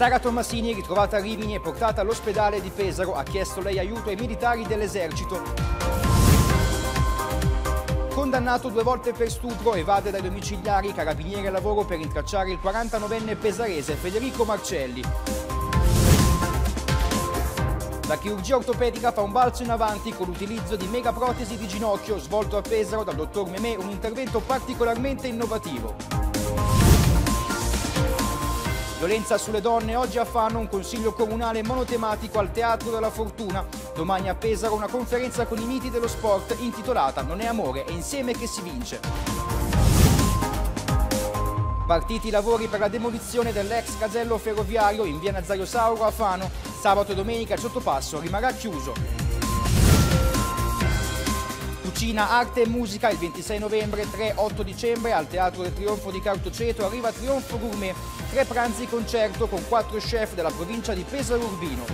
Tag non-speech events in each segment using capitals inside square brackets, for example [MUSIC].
Sara Tommasini, ritrovata a Rimini e portata all'ospedale di Pesaro, ha chiesto lei aiuto ai militari dell'esercito. Condannato due volte per stupro, evade dai domiciliari, carabinieri a lavoro per intracciare il 49enne pesarese Federico Marcelli. La chirurgia ortopedica fa un balzo in avanti con l'utilizzo di megaprotesi di ginocchio svolto a Pesaro dal dottor Memè, un intervento particolarmente innovativo. Violenza sulle donne, oggi a Fano un consiglio comunale monotematico al Teatro della Fortuna. Domani a Pesaro una conferenza con i miti dello sport intitolata Non è amore, è insieme che si vince. Partiti i lavori per la demolizione dell'ex casello ferroviario in via Nazario Sauro a Fano. Sabato e domenica il sottopasso rimarrà chiuso. Cucina, arte e musica il 26 novembre, 3-8 dicembre al Teatro del Trionfo di Cartoceto arriva Trionfo Gourmet, tre pranzi concerto con quattro chef della provincia di Pesaro Urbino.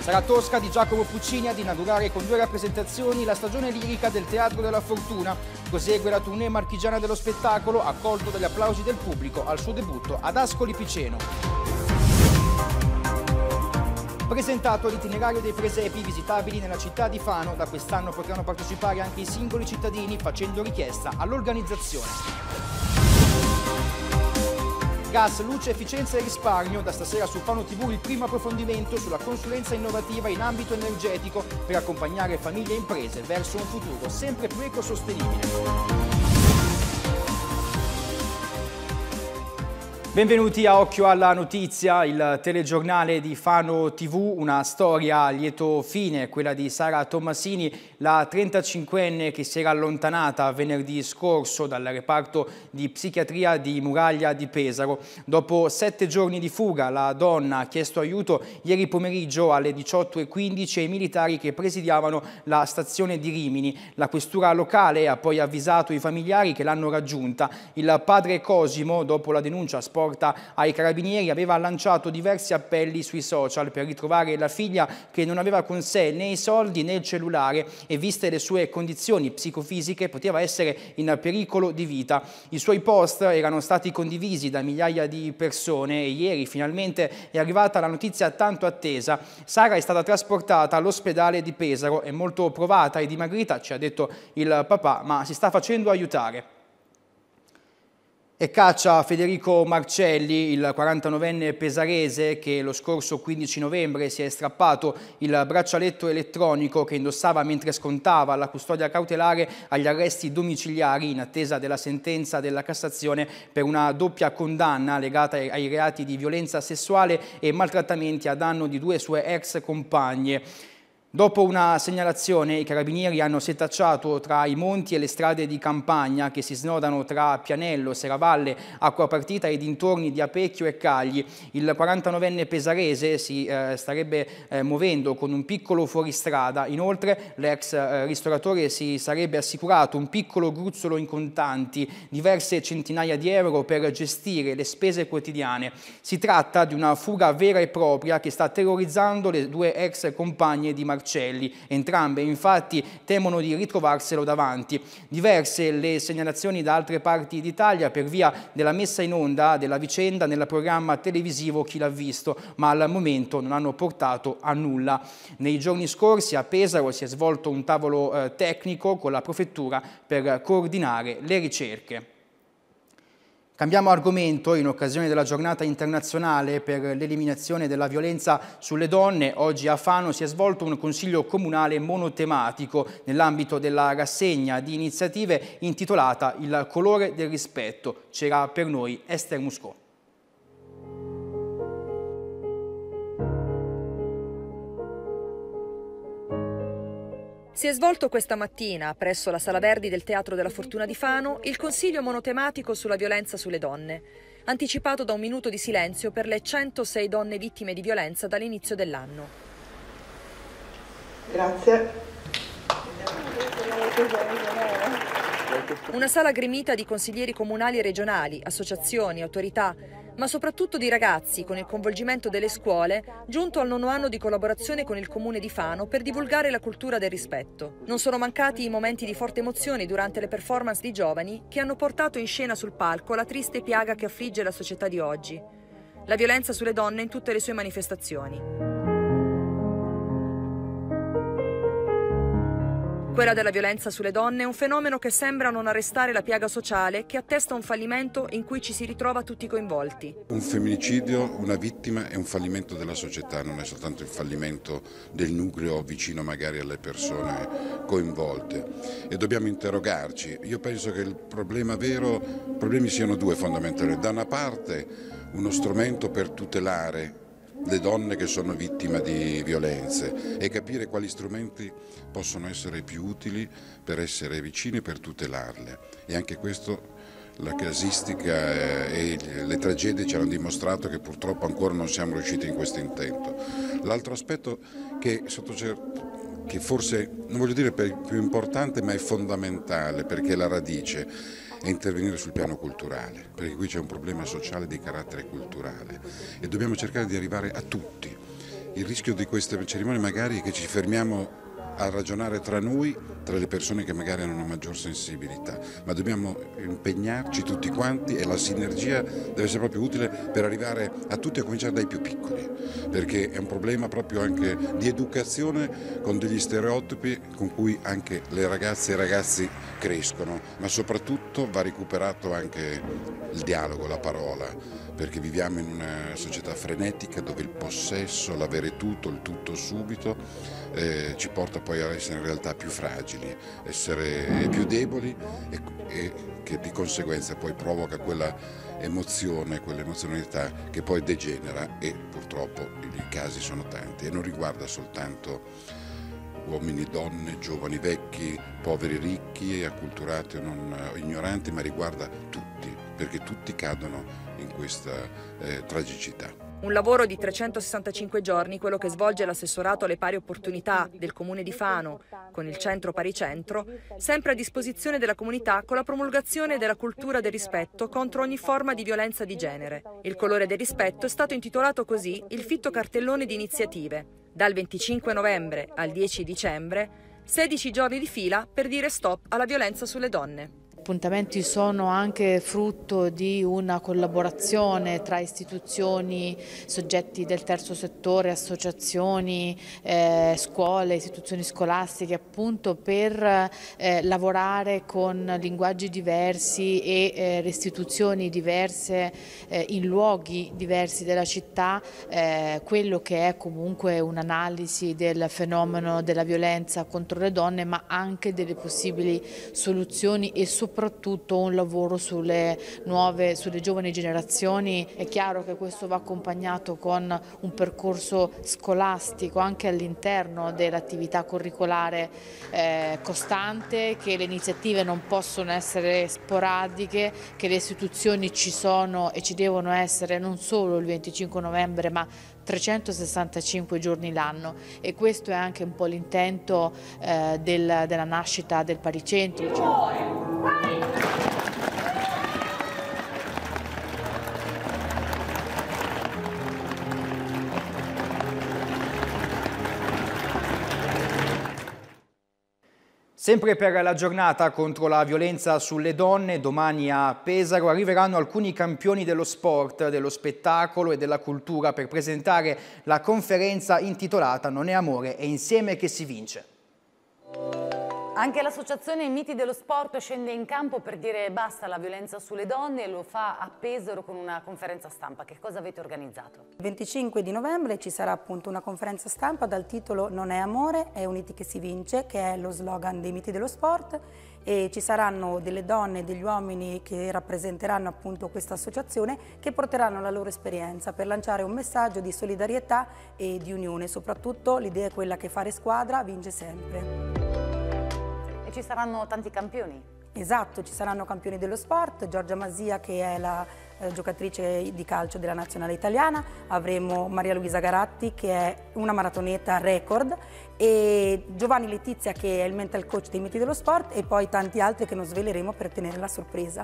Sarà Tosca di Giacomo Puccini ad inaugurare con due rappresentazioni la stagione lirica del Teatro della Fortuna. Prosegue la tournée marchigiana dello spettacolo, accolto dagli applausi del pubblico al suo debutto ad Ascoli Piceno. Presentato l'itinerario dei presepi visitabili nella città di Fano, da quest'anno potranno partecipare anche i singoli cittadini facendo richiesta all'organizzazione. Gas, luce, efficienza e risparmio. Da stasera su Fano TV il primo approfondimento sulla consulenza innovativa in ambito energetico per accompagnare famiglie e imprese verso un futuro sempre più ecosostenibile. Benvenuti a Occhio alla Notizia, il telegiornale di Fano TV, una storia a lieto fine, quella di Sara Tommasini, la 35enne che si era allontanata venerdì scorso dal reparto di psichiatria di Muraglia di Pesaro. Dopo sette giorni di fuga la donna ha chiesto aiuto ieri pomeriggio alle 18.15 ai militari che presidiavano la stazione di Rimini. La questura locale ha poi avvisato i familiari che l'hanno raggiunta. Il padre Cosimo, dopo la denuncia sportiva, porta ai carabinieri aveva lanciato diversi appelli sui social per ritrovare la figlia che non aveva con sé né i soldi né il cellulare e viste le sue condizioni psicofisiche poteva essere in pericolo di vita. I suoi post erano stati condivisi da migliaia di persone e ieri finalmente è arrivata la notizia tanto attesa. Sara è stata trasportata all'ospedale di Pesaro, è molto provata e dimagrita, ci ha detto il papà, ma si sta facendo aiutare. E caccia Federico Marcelli, il 49enne pesarese che lo scorso 15 novembre si è strappato il braccialetto elettronico che indossava mentre scontava la custodia cautelare agli arresti domiciliari in attesa della sentenza della Cassazione per una doppia condanna legata ai reati di violenza sessuale e maltrattamenti a danno di due sue ex compagne. Dopo una segnalazione i carabinieri hanno setacciato tra i monti e le strade di campagna che si snodano tra Pianello, Seravalle, Acquapartita e dintorni di Apecchio e Cagli. Il 49enne pesarese si eh, starebbe eh, muovendo con un piccolo fuoristrada. Inoltre l'ex eh, ristoratore si sarebbe assicurato un piccolo gruzzolo in contanti, diverse centinaia di euro per gestire le spese quotidiane. Si tratta di una fuga vera e propria che sta terrorizzando le due ex compagne di Marcello Marcelli. Entrambe infatti temono di ritrovarselo davanti. Diverse le segnalazioni da altre parti d'Italia per via della messa in onda della vicenda nel programma televisivo Chi l'ha visto, ma al momento non hanno portato a nulla. Nei giorni scorsi a Pesaro si è svolto un tavolo eh, tecnico con la prefettura per coordinare le ricerche. Cambiamo argomento in occasione della giornata internazionale per l'eliminazione della violenza sulle donne. Oggi a Fano si è svolto un consiglio comunale monotematico nell'ambito della rassegna di iniziative intitolata Il colore del rispetto. C'era per noi Esther Muscò. Si è svolto questa mattina, presso la Sala Verdi del Teatro della Fortuna di Fano, il consiglio monotematico sulla violenza sulle donne, anticipato da un minuto di silenzio per le 106 donne vittime di violenza dall'inizio dell'anno. Grazie. Una sala gremita di consiglieri comunali e regionali, associazioni, autorità, ma soprattutto di ragazzi con il coinvolgimento delle scuole, giunto al nono anno di collaborazione con il comune di Fano per divulgare la cultura del rispetto. Non sono mancati i momenti di forte emozione durante le performance di giovani che hanno portato in scena sul palco la triste piaga che affligge la società di oggi, la violenza sulle donne in tutte le sue manifestazioni. Quella della violenza sulle donne è un fenomeno che sembra non arrestare la piaga sociale che attesta un fallimento in cui ci si ritrova tutti coinvolti. Un femminicidio, una vittima è un fallimento della società, non è soltanto il fallimento del nucleo vicino magari alle persone coinvolte e dobbiamo interrogarci. Io penso che il problema vero, i problemi siano due fondamentali. Da una parte uno strumento per tutelare le donne che sono vittime di violenze e capire quali strumenti possono essere più utili per essere vicini e per tutelarle. E anche questo la casistica e le tragedie ci hanno dimostrato che purtroppo ancora non siamo riusciti in questo intento. L'altro aspetto che, che forse, non voglio dire più importante, ma è fondamentale perché è la radice, è intervenire sul piano culturale, perché qui c'è un problema sociale di carattere culturale e dobbiamo cercare di arrivare a tutti. Il rischio di queste cerimonie magari è che ci fermiamo a ragionare tra noi, tra le persone che magari hanno una maggior sensibilità, ma dobbiamo impegnarci tutti quanti e la sinergia deve essere proprio utile per arrivare a tutti, a cominciare dai più piccoli, perché è un problema proprio anche di educazione con degli stereotipi con cui anche le ragazze e i ragazzi crescono, ma soprattutto va recuperato anche il dialogo, la parola perché viviamo in una società frenetica dove il possesso, l'avere tutto, il tutto subito eh, ci porta poi a essere in realtà più fragili, essere più deboli e, e che di conseguenza poi provoca quella emozione, quell'emozionalità che poi degenera e purtroppo i casi sono tanti e non riguarda soltanto uomini, donne, giovani, vecchi, poveri, ricchi, acculturati o non ignoranti, ma riguarda tutti, perché tutti cadono in questa eh, tragicità. Un lavoro di 365 giorni, quello che svolge l'assessorato alle pari opportunità del comune di Fano con il centro Paricentro, sempre a disposizione della comunità con la promulgazione della cultura del rispetto contro ogni forma di violenza di genere. Il colore del rispetto è stato intitolato così il fitto cartellone di iniziative. Dal 25 novembre al 10 dicembre, 16 giorni di fila per dire stop alla violenza sulle donne appuntamenti sono anche frutto di una collaborazione tra istituzioni, soggetti del terzo settore, associazioni, eh, scuole, istituzioni scolastiche appunto per eh, lavorare con linguaggi diversi e eh, restituzioni diverse eh, in luoghi diversi della città, eh, quello che è comunque un'analisi del fenomeno della violenza contro le donne ma anche delle possibili soluzioni e soprattutto soprattutto un lavoro sulle nuove, sulle giovani generazioni. È chiaro che questo va accompagnato con un percorso scolastico anche all'interno dell'attività curricolare eh, costante, che le iniziative non possono essere sporadiche, che le istituzioni ci sono e ci devono essere non solo il 25 novembre ma 365 giorni l'anno e questo è anche un po' l'intento eh, del, della nascita del Paricentro. Sempre per la giornata contro la violenza sulle donne, domani a Pesaro arriveranno alcuni campioni dello sport, dello spettacolo e della cultura per presentare la conferenza intitolata Non è amore, è insieme che si vince. Anche l'associazione Miti dello Sport scende in campo per dire basta alla violenza sulle donne e lo fa a Pesaro con una conferenza stampa. Che cosa avete organizzato? Il 25 di novembre ci sarà appunto una conferenza stampa dal titolo Non è amore, è uniti che si vince, che è lo slogan dei Miti dello Sport e ci saranno delle donne e degli uomini che rappresenteranno appunto questa associazione che porteranno la loro esperienza per lanciare un messaggio di solidarietà e di unione. Soprattutto l'idea è quella che fare squadra vince sempre ci saranno tanti campioni. Esatto, ci saranno campioni dello sport, Giorgia Masia che è la eh, giocatrice di calcio della nazionale italiana, avremo Maria Luisa Garatti che è una maratoneta record e Giovanni Letizia che è il mental coach dei miti dello sport e poi tanti altri che non sveleremo per tenere la sorpresa.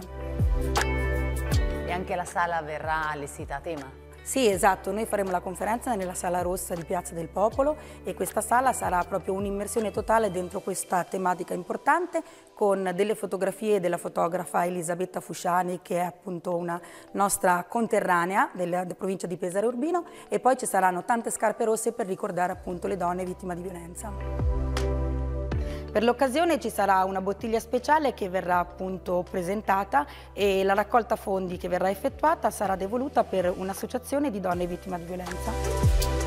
E anche la sala verrà allestita a tema? Sì, esatto, noi faremo la conferenza nella Sala Rossa di Piazza del Popolo e questa sala sarà proprio un'immersione totale dentro questa tematica importante con delle fotografie della fotografa Elisabetta Fusciani che è appunto una nostra conterranea della, provincia di Pesaro Urbino e poi ci saranno tante scarpe rosse per ricordare appunto le donne vittime di violenza. Per l'occasione ci sarà una bottiglia speciale che verrà appunto presentata e la raccolta fondi che verrà effettuata sarà devoluta per un'associazione di donne vittime di violenza.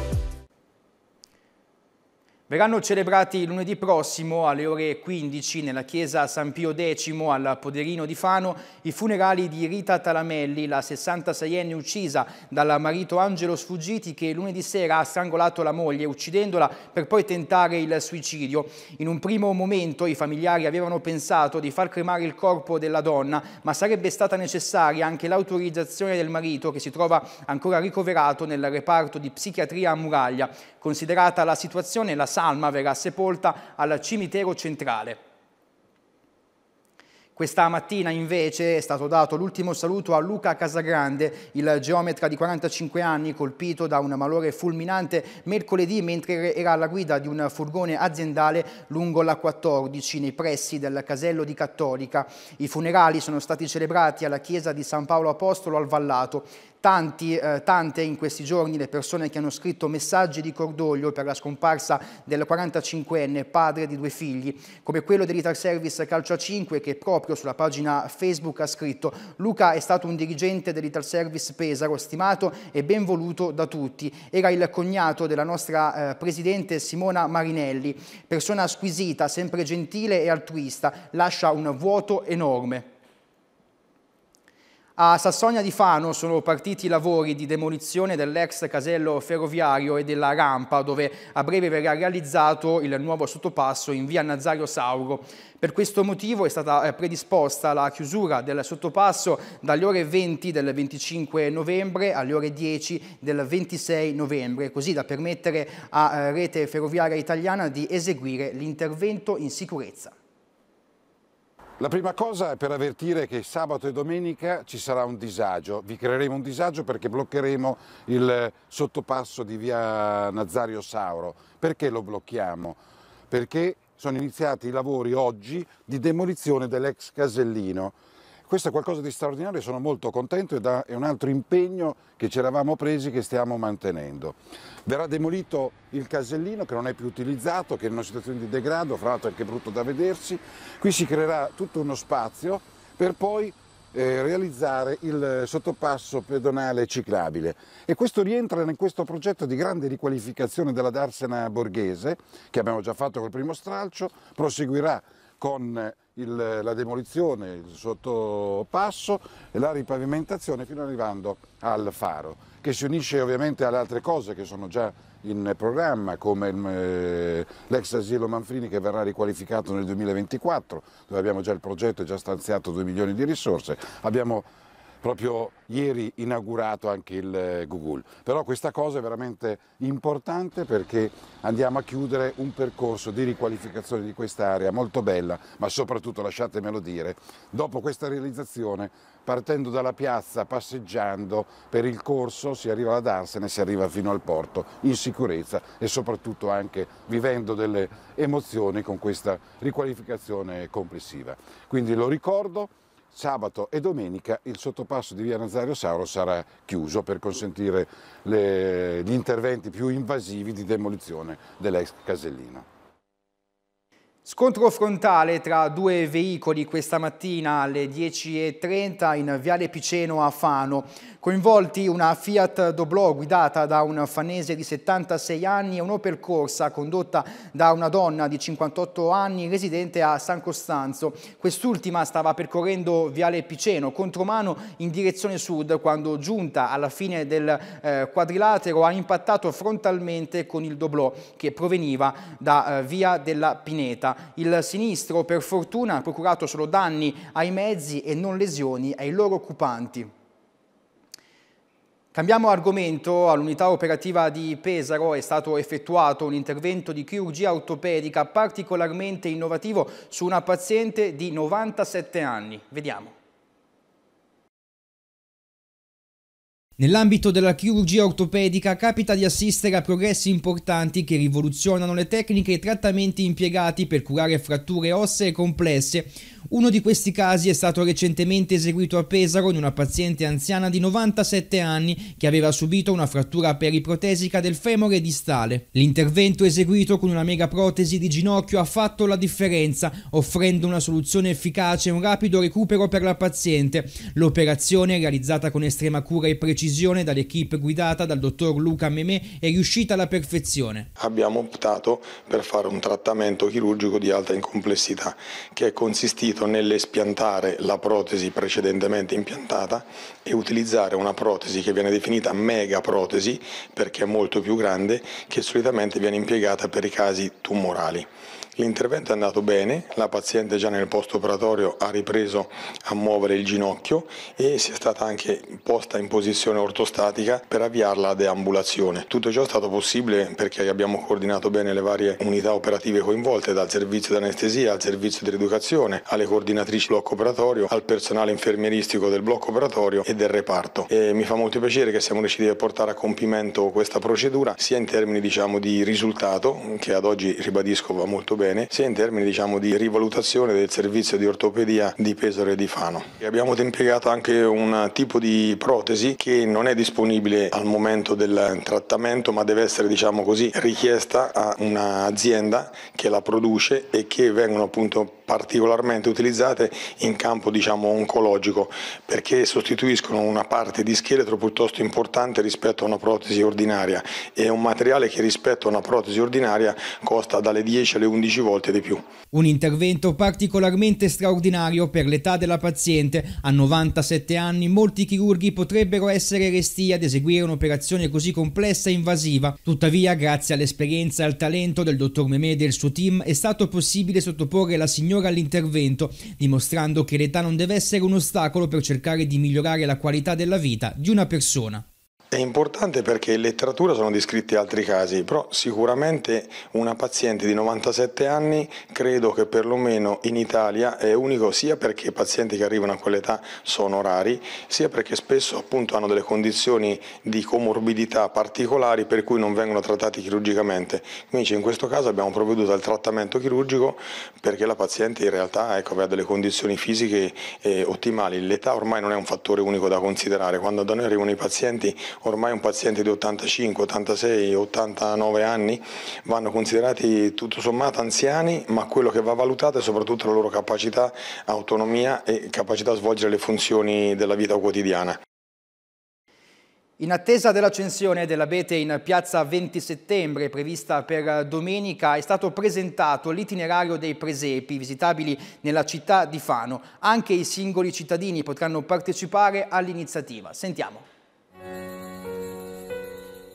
Verranno celebrati lunedì prossimo alle ore 15 nella chiesa San Pio X al Poderino di Fano i funerali di Rita Talamelli, la 66enne uccisa dal marito Angelo Sfuggiti che lunedì sera ha strangolato la moglie uccidendola per poi tentare il suicidio. In un primo momento i familiari avevano pensato di far cremare il corpo della donna ma sarebbe stata necessaria anche l'autorizzazione del marito che si trova ancora ricoverato nel reparto di psichiatria a Muraglia. Considerata la situazione, la salma verrà sepolta al cimitero centrale. Questa mattina invece è stato dato l'ultimo saluto a Luca Casagrande, il geometra di 45 anni colpito da un malore fulminante mercoledì mentre era alla guida di un furgone aziendale lungo la 14 nei pressi del casello di Cattolica. I funerali sono stati celebrati alla chiesa di San Paolo Apostolo al Vallato. Tanti, eh, tante in questi giorni le persone che hanno scritto messaggi di cordoglio per la scomparsa del 45enne padre di due figli, come quello dell'Ital Service Calcio a 5 che proprio sulla pagina Facebook ha scritto Luca è stato un dirigente dell'Ital Service Pesaro, stimato e ben voluto da tutti. Era il cognato della nostra eh, presidente Simona Marinelli, persona squisita, sempre gentile e altruista, lascia un vuoto enorme. A Sassonia di Fano sono partiti i lavori di demolizione dell'ex casello ferroviario e della rampa dove a breve verrà realizzato il nuovo sottopasso in via Nazario Sauro. Per questo motivo è stata eh, predisposta la chiusura del sottopasso dalle ore 20 del 25 novembre alle ore 10 del 26 novembre, così da permettere a eh, Rete Ferroviaria Italiana di eseguire l'intervento in sicurezza. La prima cosa è per avvertire che sabato e domenica ci sarà un disagio, vi creeremo un disagio perché bloccheremo il sottopasso di via Nazario Sauro. Perché lo blocchiamo? Perché sono iniziati i lavori oggi di demolizione dell'ex casellino questo è qualcosa di straordinario sono molto contento ed è un altro impegno che ci eravamo presi che stiamo mantenendo. Verrà demolito il casellino che non è più utilizzato, che è in una situazione di degrado, fra l'altro è anche brutto da vedersi. Qui si creerà tutto uno spazio per poi eh, realizzare il sottopasso pedonale ciclabile e questo rientra in questo progetto di grande riqualificazione della Darsena Borghese che abbiamo già fatto col primo stralcio, proseguirà con il, la demolizione, il sottopasso e la ripavimentazione fino arrivando al faro, che si unisce ovviamente alle altre cose che sono già in programma come eh, l'ex asilo Manfrini che verrà riqualificato nel 2024 dove abbiamo già il progetto e già stanziato 2 milioni di risorse. Abbiamo proprio ieri inaugurato anche il eh, Google. Però questa cosa è veramente importante perché andiamo a chiudere un percorso di riqualificazione di quest'area molto bella, ma soprattutto, lasciatemelo dire, dopo questa realizzazione, partendo dalla piazza, passeggiando per il corso, si arriva ad Arsene, si arriva fino al porto in sicurezza e soprattutto anche vivendo delle emozioni con questa riqualificazione complessiva. Quindi lo ricordo, sabato e domenica il sottopasso di via Nazario Sauro sarà chiuso per consentire le, gli interventi più invasivi di demolizione dell'ex casellino. Scontro frontale tra due veicoli questa mattina alle 10.30 in Viale Piceno a Fano. Coinvolti una Fiat Doblò guidata da un fanese di 76 anni e un'Opel Corsa condotta da una donna di 58 anni residente a San Costanzo. Quest'ultima stava percorrendo Viale Piceno contromano in direzione sud quando giunta alla fine del eh, quadrilatero ha impattato frontalmente con il Doblò che proveniva da eh, Via della Pineta. Il sinistro per fortuna ha procurato solo danni ai mezzi e non lesioni ai loro occupanti. Cambiamo argomento, all'unità operativa di Pesaro è stato effettuato un intervento di chirurgia ortopedica particolarmente innovativo su una paziente di 97 anni. Vediamo. Nell'ambito della chirurgia ortopedica capita di assistere a progressi importanti che rivoluzionano le tecniche e i trattamenti impiegati per curare fratture ossee complesse uno di questi casi è stato recentemente eseguito a Pesaro in una paziente anziana di 97 anni che aveva subito una frattura periprotesica del femore distale. L'intervento eseguito con una megaprotesi di ginocchio ha fatto la differenza, offrendo una soluzione efficace e un rapido recupero per la paziente. L'operazione, realizzata con estrema cura e precisione dall'equipe guidata dal dottor Luca Memè, è riuscita alla perfezione. Abbiamo optato per fare un trattamento chirurgico di alta incomplessità che è consistito consistito nell'espiantare la protesi precedentemente impiantata e utilizzare una protesi che viene definita mega protesi perché è molto più grande che solitamente viene impiegata per i casi tumorali. L'intervento è andato bene, la paziente già nel post operatorio ha ripreso a muovere il ginocchio e si è stata anche posta in posizione ortostatica per avviarla a deambulazione. Tutto ciò è stato possibile perché abbiamo coordinato bene le varie unità operative coinvolte, dal servizio di anestesia al servizio di rieducazione, alle coordinatrici blocco operatorio, al personale infermieristico del blocco operatorio e del reparto. E mi fa molto piacere che siamo riusciti a portare a compimento questa procedura sia in termini diciamo, di risultato, che ad oggi ribadisco va molto bene, bene, sia in termini diciamo, di rivalutazione del servizio di ortopedia di Pesaro e di Fano. E abbiamo impiegato anche un tipo di protesi che non è disponibile al momento del trattamento ma deve essere diciamo così, richiesta a un'azienda che la produce e che vengono appunto particolarmente utilizzate in campo diciamo, oncologico perché sostituiscono una parte di scheletro piuttosto importante rispetto a una protesi ordinaria e un materiale che rispetto a una protesi ordinaria costa dalle 10 alle 11 volte di più. Un intervento particolarmente straordinario per l'età della paziente. A 97 anni molti chirurghi potrebbero essere resti ad eseguire un'operazione così complessa e invasiva. Tuttavia, grazie all'esperienza e al talento del dottor Memè e del suo team, è stato possibile sottoporre la signora all'intervento, dimostrando che l'età non deve essere un ostacolo per cercare di migliorare la qualità della vita di una persona. È importante perché in letteratura sono descritti altri casi, però sicuramente una paziente di 97 anni credo che perlomeno in Italia è unico sia perché i pazienti che arrivano a quell'età sono rari, sia perché spesso appunto hanno delle condizioni di comorbidità particolari per cui non vengono trattati chirurgicamente. Quindi in questo caso abbiamo provveduto al trattamento chirurgico perché la paziente in realtà ecco, aveva delle condizioni fisiche eh, ottimali. L'età ormai non è un fattore unico da considerare, quando da noi arrivano i pazienti ormai un paziente di 85, 86, 89 anni vanno considerati tutto sommato anziani, ma quello che va valutato è soprattutto la loro capacità, autonomia e capacità a svolgere le funzioni della vita quotidiana. In attesa dell'accensione dell'abete in piazza 20 settembre prevista per domenica è stato presentato l'itinerario dei presepi visitabili nella città di Fano. Anche i singoli cittadini potranno partecipare all'iniziativa. Sentiamo.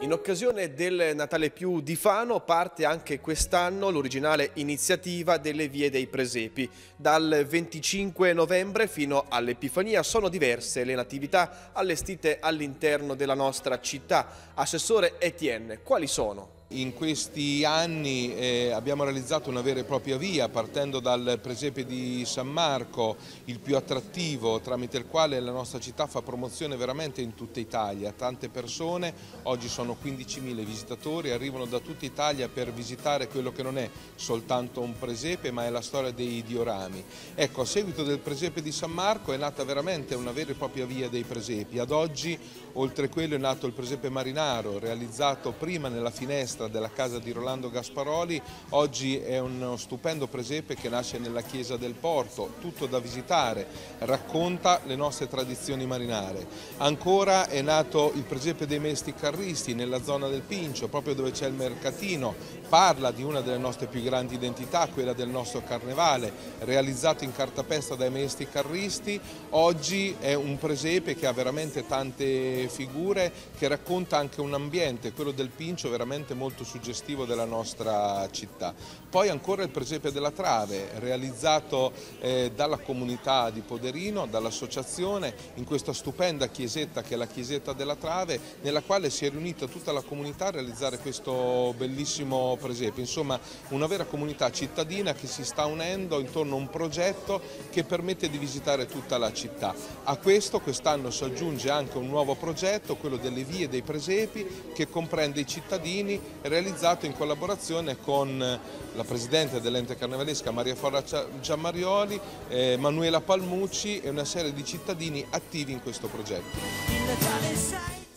In occasione del Natale più di Fano parte anche quest'anno l'originale iniziativa delle vie dei presepi. Dal 25 novembre fino all'Epifania sono diverse le natività allestite all'interno della nostra città. Assessore Etienne, quali sono? In questi anni eh, abbiamo realizzato una vera e propria via partendo dal presepe di San Marco, il più attrattivo tramite il quale la nostra città fa promozione veramente in tutta Italia. Tante persone, oggi sono 15.000 visitatori, arrivano da tutta Italia per visitare quello che non è soltanto un presepe ma è la storia dei diorami. Ecco, a seguito del presepe di San Marco è nata veramente una vera e propria via dei presepi. Ad oggi oltre quello è nato il presepe marinaro realizzato prima nella finestra della casa di Rolando Gasparoli, oggi è uno stupendo presepe che nasce nella chiesa del porto, tutto da visitare, racconta le nostre tradizioni marinare. Ancora è nato il presepe dei mesti carristi nella zona del Pincio, proprio dove c'è il mercatino, parla di una delle nostre più grandi identità, quella del nostro carnevale, realizzato in cartapesta dai mesti carristi, oggi è un presepe che ha veramente tante figure, che racconta anche un ambiente, quello del Pincio veramente molto suggestivo della nostra città. Poi ancora il presepe della trave, realizzato eh, dalla comunità di Poderino, dall'associazione, in questa stupenda chiesetta che è la chiesetta della trave, nella quale si è riunita tutta la comunità a realizzare questo bellissimo presepe. Insomma, una vera comunità cittadina che si sta unendo intorno a un progetto che permette di visitare tutta la città. A questo quest'anno si aggiunge anche un nuovo progetto, quello delle vie dei presepi, che comprende i cittadini, realizzato in collaborazione con la Presidente dell'ente carnevalesca Maria Forra Giammarioli, eh, Manuela Palmucci e una serie di cittadini attivi in questo progetto.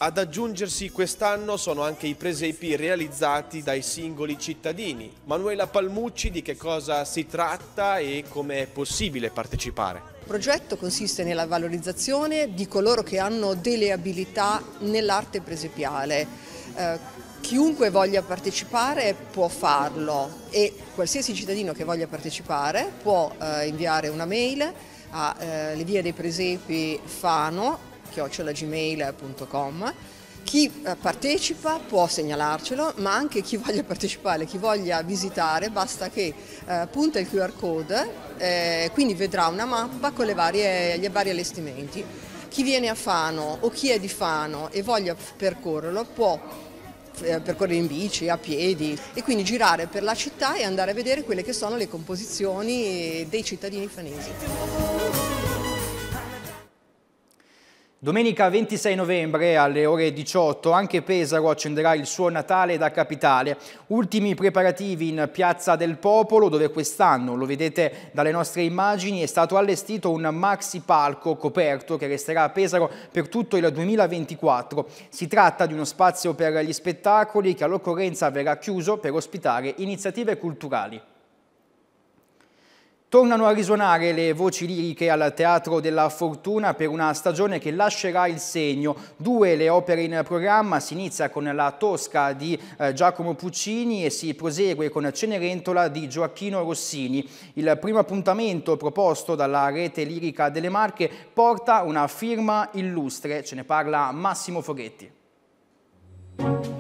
Ad aggiungersi quest'anno sono anche i presepi realizzati dai singoli cittadini. Manuela Palmucci di che cosa si tratta e come è possibile partecipare? Il progetto consiste nella valorizzazione di coloro che hanno delle abilità nell'arte presepiale. Eh, chiunque voglia partecipare può farlo e qualsiasi cittadino che voglia partecipare può eh, inviare una mail a eh, vie dei presepi Fano chiocciolagmail.com. Chi eh, partecipa può segnalarcelo, ma anche chi voglia [LAUGHS] partecipare, chi voglia visitare, basta che eh, punta il QR code, eh, quindi vedrà una mappa con varie, gli vari allestimenti. Chi viene a Fano o chi è di Fano e voglia percorrerlo può eh, percorrere in bici, a piedi e quindi girare per la città e andare a vedere quelle che sono le composizioni dei cittadini fanesi. Domenica 26 novembre alle ore 18 anche Pesaro accenderà il suo Natale da capitale. Ultimi preparativi in Piazza del Popolo dove quest'anno, lo vedete dalle nostre immagini, è stato allestito un maxi palco coperto che resterà a Pesaro per tutto il 2024. Si tratta di uno spazio per gli spettacoli che all'occorrenza verrà chiuso per ospitare iniziative culturali. Tornano a risuonare le voci liriche al Teatro della Fortuna per una stagione che lascerà il segno. Due le opere in programma, si inizia con la Tosca di eh, Giacomo Puccini e si prosegue con Cenerentola di Gioacchino Rossini. Il primo appuntamento proposto dalla rete lirica delle Marche porta una firma illustre, ce ne parla Massimo Foghetti.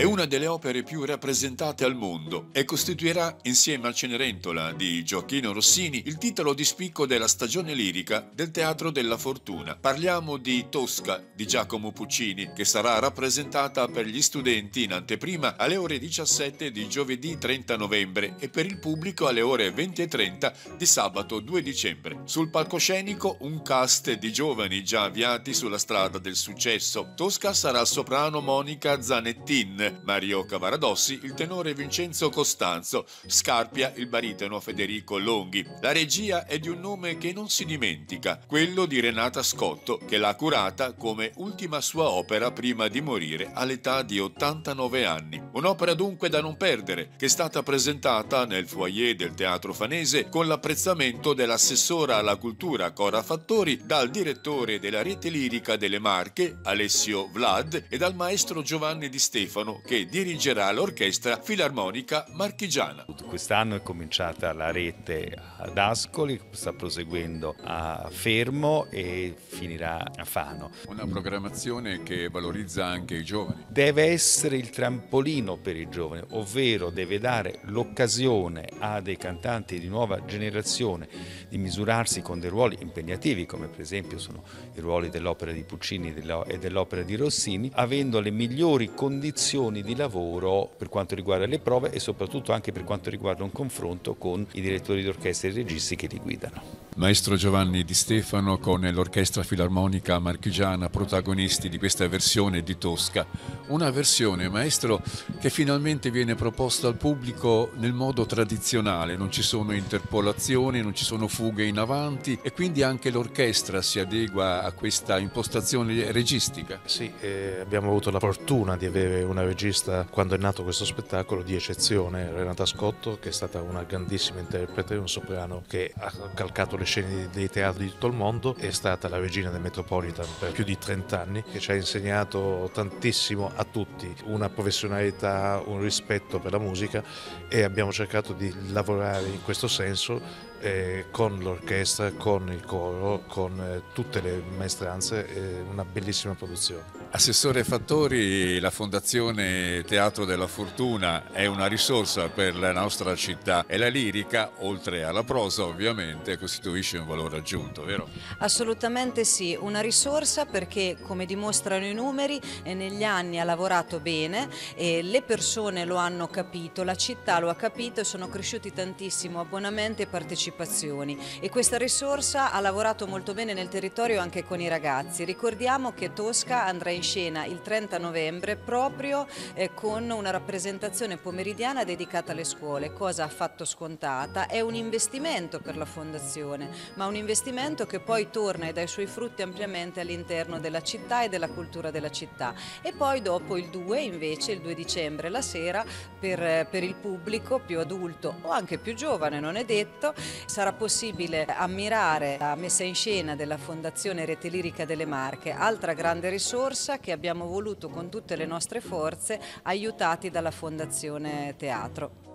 È una delle opere più rappresentate al mondo e costituirà, insieme al Cenerentola di Gioacchino Rossini, il titolo di spicco della stagione lirica del Teatro della Fortuna. Parliamo di Tosca di Giacomo Puccini, che sarà rappresentata per gli studenti in anteprima alle ore 17 di giovedì 30 novembre e per il pubblico alle ore 20.30 di sabato 2 dicembre. Sul palcoscenico un cast di giovani già avviati sulla strada del successo. Tosca sarà soprano Monica Zanettin, Mario Cavaradossi, il tenore Vincenzo Costanzo, Scarpia, il baritono Federico Longhi. La regia è di un nome che non si dimentica, quello di Renata Scotto, che l'ha curata come ultima sua opera prima di morire all'età di 89 anni. Un'opera dunque da non perdere, che è stata presentata nel foyer del Teatro Fanese con l'apprezzamento dell'assessora alla cultura Cora Fattori, dal direttore della rete lirica delle Marche, Alessio Vlad, e dal maestro Giovanni Di Stefano, che dirigerà l'orchestra filarmonica marchigiana. Quest'anno è cominciata la rete ad Ascoli, sta proseguendo a Fermo e finirà a Fano. Una programmazione che valorizza anche i giovani. Deve essere il trampolino per i giovani, ovvero deve dare l'occasione a dei cantanti di nuova generazione di misurarsi con dei ruoli impegnativi, come per esempio sono i ruoli dell'opera di Puccini e dell'opera di Rossini, avendo le migliori condizioni condizioni di lavoro per quanto riguarda le prove e soprattutto anche per quanto riguarda un confronto con i direttori d'orchestra e i registi che li guidano. Maestro Giovanni Di Stefano con l'Orchestra Filarmonica Marchigiana, protagonisti di questa versione di Tosca. Una versione, maestro, che finalmente viene proposta al pubblico nel modo tradizionale, non ci sono interpolazioni, non ci sono fughe in avanti e quindi anche l'orchestra si adegua a questa impostazione registica. Sì, eh, abbiamo avuto la fortuna di avere una regista quando è nato questo spettacolo di eccezione, Renata Scotto, che è stata una grandissima interprete, un soprano che ha calcato le scene dei teatri di tutto il mondo, è stata la regina del Metropolitan per più di 30 anni, che ci ha insegnato tantissimo a tutti, una professionalità, un rispetto per la musica e abbiamo cercato di lavorare in questo senso eh, con l'orchestra, con il coro, con eh, tutte le maestranze, eh, una bellissima produzione. Assessore Fattori, la Fondazione Teatro della Fortuna è una risorsa per la nostra città e la lirica, oltre alla prosa ovviamente, costituisce un valore aggiunto, vero? Assolutamente sì, una risorsa perché come dimostrano i numeri negli anni ha lavorato bene e le persone lo hanno capito, la città lo ha capito e sono cresciuti tantissimo abbonamenti e partecipazioni e questa risorsa ha lavorato molto bene nel territorio anche con i ragazzi. Ricordiamo che Tosca andrà in scena il 30 novembre proprio eh, con una rappresentazione pomeridiana dedicata alle scuole, cosa affatto scontata, è un investimento per la Fondazione, ma un investimento che poi torna e dà i suoi frutti ampiamente all'interno della città e della cultura della città. E poi dopo il 2 invece, il 2 dicembre, la sera, per, per il pubblico più adulto o anche più giovane, non è detto, sarà possibile ammirare la messa in scena della Fondazione Rete Lirica delle Marche, altra grande risorsa che abbiamo voluto con tutte le nostre forze aiutati dalla Fondazione Teatro.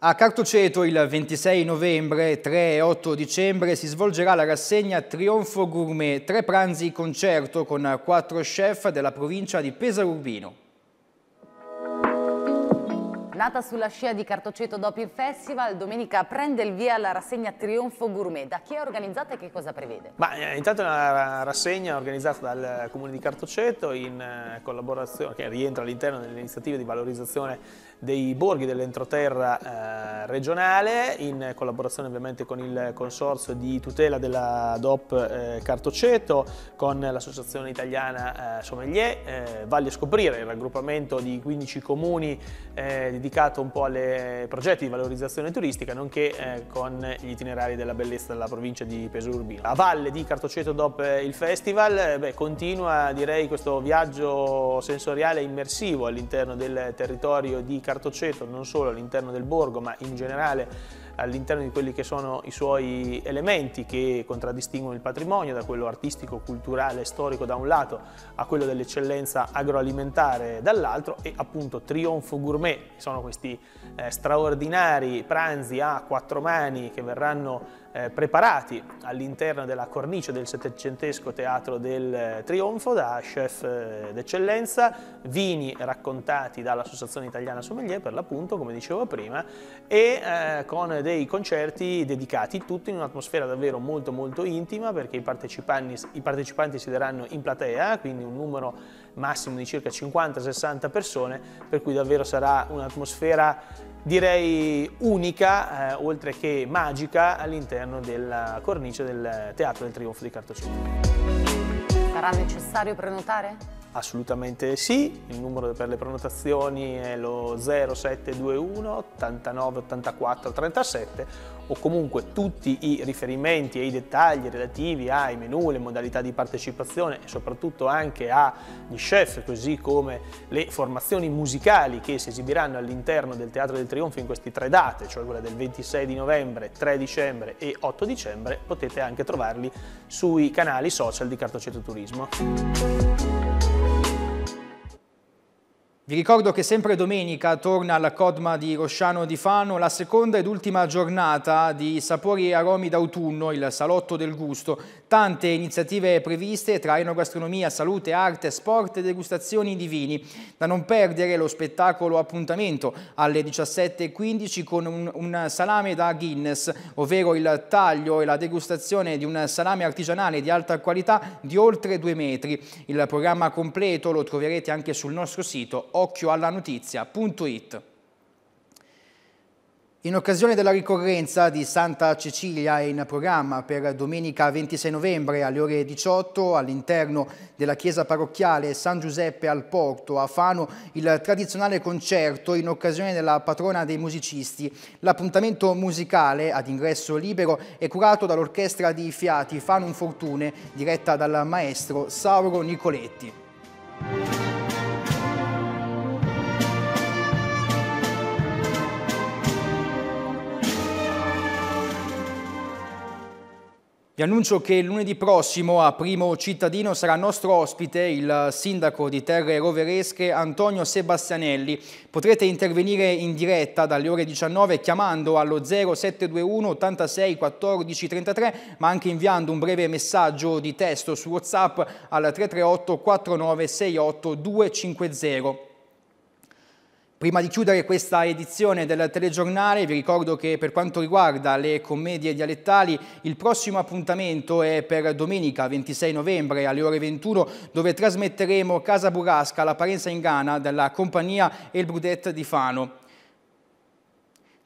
A Cartoceto il 26 novembre, 3 e 8 dicembre si svolgerà la rassegna Trionfo Gourmet, tre pranzi concerto con quattro chef della provincia di Pesaro Urbino. Nata sulla scia di Cartoceto dopo il festival, domenica prende il via la rassegna Trionfo Gourmet. Da chi è organizzata e che cosa prevede? Ma, eh, intanto è una rassegna organizzata dal Comune di Cartoceto in eh, collaborazione, che rientra all'interno delle iniziative di valorizzazione dei borghi dell'entroterra eh, regionale in collaborazione ovviamente con il consorzio di tutela della DOP eh, Cartoceto, con l'associazione italiana eh, Sommelier, eh, Valle Scoprire, il raggruppamento di 15 comuni eh, dedicato un po' ai progetti di valorizzazione turistica, nonché eh, con gli itinerari della bellezza della provincia di Pesaro Urbino. A valle di Cartoceto DOP il festival beh, continua direi questo viaggio sensoriale immersivo all'interno del territorio di Cartoceto, non solo all'interno del borgo ma in generale all'interno di quelli che sono i suoi elementi che contraddistinguono il patrimonio, da quello artistico, culturale, storico da un lato a quello dell'eccellenza agroalimentare dall'altro e appunto Trionfo Gourmet, sono questi eh, straordinari pranzi a quattro mani che verranno eh, preparati all'interno della cornice del settecentesco Teatro del Trionfo da chef eh, d'eccellenza, vini raccontati dall'Associazione Italiana Sommelier per l'appunto, come dicevo prima, e eh, con dei concerti dedicati, tutti in un'atmosfera davvero molto molto intima perché i partecipanti, i partecipanti si daranno in platea, quindi un numero massimo di circa 50-60 persone, per cui davvero sarà un'atmosfera direi unica, eh, oltre che magica, all'interno della cornice del Teatro del Trionfo di Cartoceno. Sarà necessario prenotare? Assolutamente sì, il numero per le prenotazioni è lo 0721 89 84 37 o comunque tutti i riferimenti e i dettagli relativi ai menù, le modalità di partecipazione e soprattutto anche agli chef, così come le formazioni musicali che si esibiranno all'interno del Teatro del Trionfo in queste tre date, cioè quella del 26 di novembre, 3 dicembre e 8 dicembre, potete anche trovarli sui canali social di Cartoceto Turismo. Vi ricordo che sempre domenica torna alla Codma di Rosciano di Fano la seconda ed ultima giornata di Sapori e Aromi d'autunno, il Salotto del Gusto. Tante iniziative previste tra enogastronomia, salute, arte, sport e degustazioni di vini. Da non perdere lo spettacolo appuntamento alle 17.15 con un, un salame da Guinness, ovvero il taglio e la degustazione di un salame artigianale di alta qualità di oltre due metri. Il programma completo lo troverete anche sul nostro sito occhioallanotizia.it. In occasione della ricorrenza di Santa Cecilia è in programma per domenica 26 novembre alle ore 18 all'interno della chiesa parrocchiale San Giuseppe al Porto a Fano il tradizionale concerto in occasione della patrona dei musicisti. L'appuntamento musicale ad ingresso libero è curato dall'orchestra di Fiati Fanum Fortune diretta dal maestro Sauro Nicoletti. Vi annuncio che lunedì prossimo a Primo Cittadino sarà nostro ospite il sindaco di Terre Roveresche Antonio Sebastianelli. Potrete intervenire in diretta dalle ore 19 chiamando allo 0721 86 14 33 ma anche inviando un breve messaggio di testo su WhatsApp al 338 4968 250. Prima di chiudere questa edizione del telegiornale vi ricordo che per quanto riguarda le commedie dialettali il prossimo appuntamento è per domenica 26 novembre alle ore 21 dove trasmetteremo Casa Burasca, la in Ghana della compagnia El Brudet di Fano.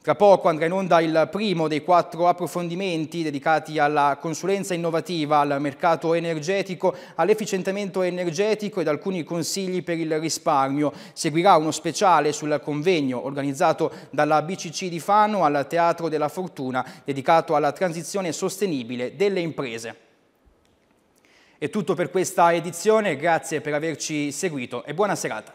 Tra poco andrà in onda il primo dei quattro approfondimenti dedicati alla consulenza innovativa, al mercato energetico, all'efficientamento energetico ed alcuni consigli per il risparmio. Seguirà uno speciale sul convegno organizzato dalla BCC di Fano al Teatro della Fortuna dedicato alla transizione sostenibile delle imprese. È tutto per questa edizione, grazie per averci seguito e buona serata.